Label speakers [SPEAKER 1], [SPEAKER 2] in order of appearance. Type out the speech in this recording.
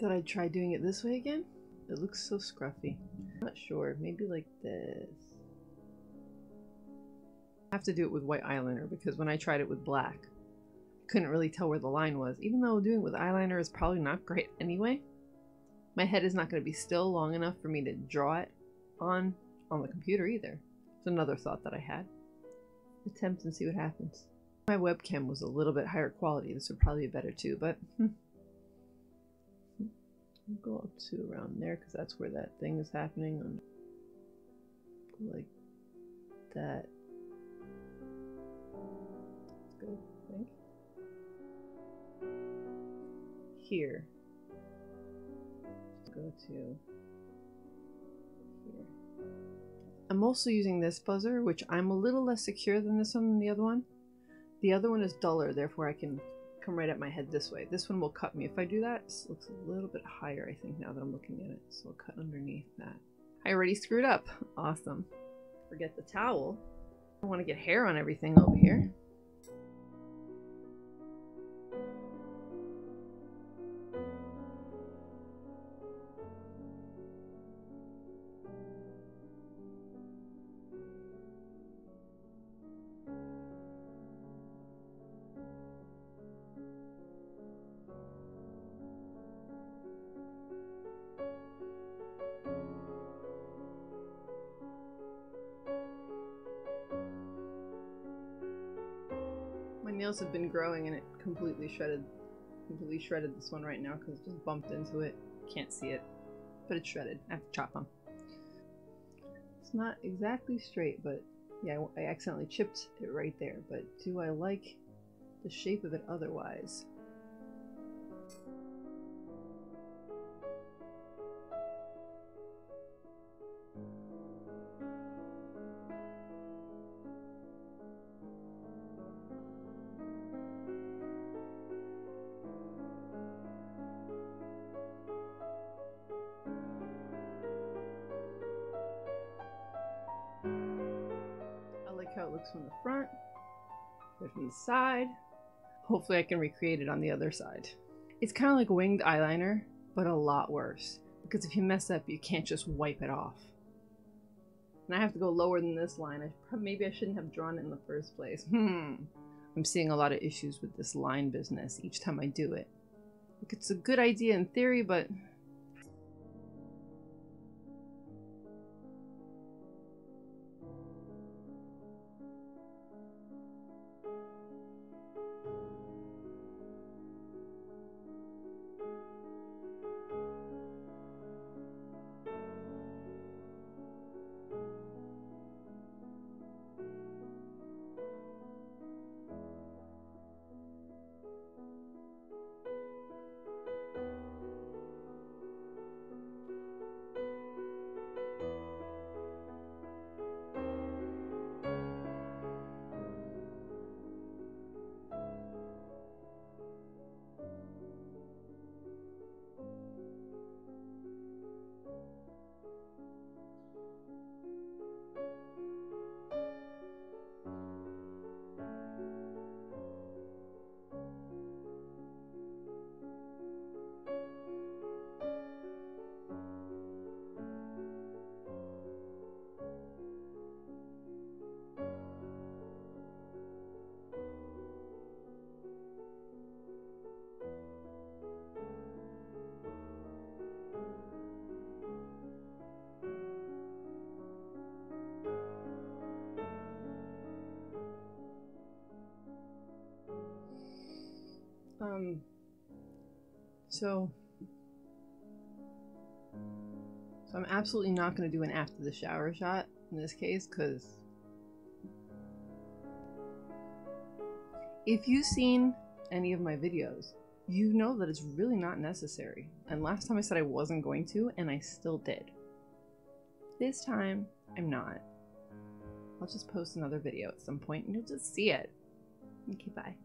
[SPEAKER 1] Thought I'd try doing it this way again. It looks so scruffy. I'm Not sure. Maybe like this. I have to do it with white eyeliner because when I tried it with black, I couldn't really tell where the line was. Even though doing it with eyeliner is probably not great anyway. My head is not going to be still long enough for me to draw it on on the computer either. It's another thought that I had. Attempt and see what happens. My webcam was a little bit higher quality. This would probably be better too, but hmm. I'll go up to around there because that's where that thing is happening. On like that. That's good, I think. Here. Go to here. I'm also using this buzzer, which I'm a little less secure than this one than the other one. The other one is duller, therefore I can come right at my head this way. This one will cut me. If I do that, it looks a little bit higher, I think, now that I'm looking at it. So I'll cut underneath that. I already screwed up. Awesome. Forget the towel. I want to get hair on everything over here. Nails have been growing and it completely shredded completely shredded this one right now because it just bumped into it. Can't see it, but it's shredded. I have to chop them. It's not exactly straight, but yeah, I I accidentally chipped it right there. But do I like the shape of it otherwise? From the front, or from the side. Hopefully I can recreate it on the other side. It's kind of like winged eyeliner, but a lot worse. Because if you mess up, you can't just wipe it off. And I have to go lower than this line. I maybe I shouldn't have drawn it in the first place. Hmm. I'm seeing a lot of issues with this line business each time I do it. Like it's a good idea in theory, but So. So I'm absolutely not going to do an after the shower shot in this case because. If you've seen any of my videos, you know that it's really not necessary. And last time I said I wasn't going to, and I still did. This time, I'm not. I'll just post another video at some point and you'll just see it. Okay, bye.